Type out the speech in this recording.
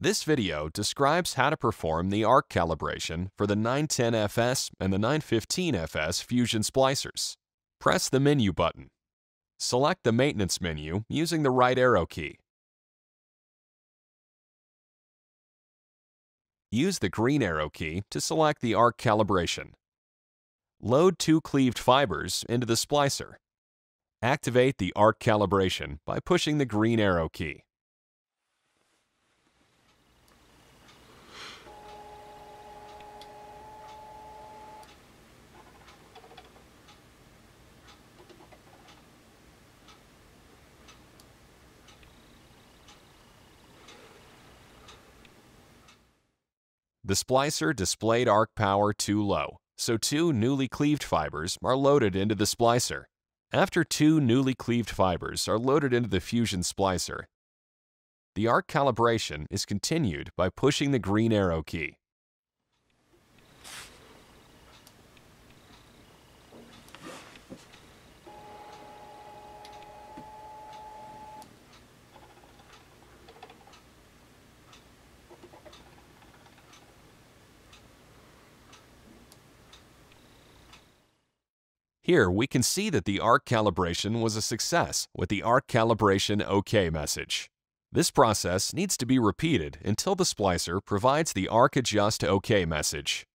This video describes how to perform the arc calibration for the 910FS and the 915FS Fusion splicers. Press the Menu button. Select the Maintenance menu using the right arrow key. Use the green arrow key to select the arc calibration. Load two cleaved fibers into the splicer. Activate the arc calibration by pushing the green arrow key. The splicer displayed arc power too low, so two newly cleaved fibers are loaded into the splicer. After two newly cleaved fibers are loaded into the Fusion splicer, the arc calibration is continued by pushing the green arrow key. Here, we can see that the arc calibration was a success with the arc calibration OK message. This process needs to be repeated until the splicer provides the arc adjust OK message.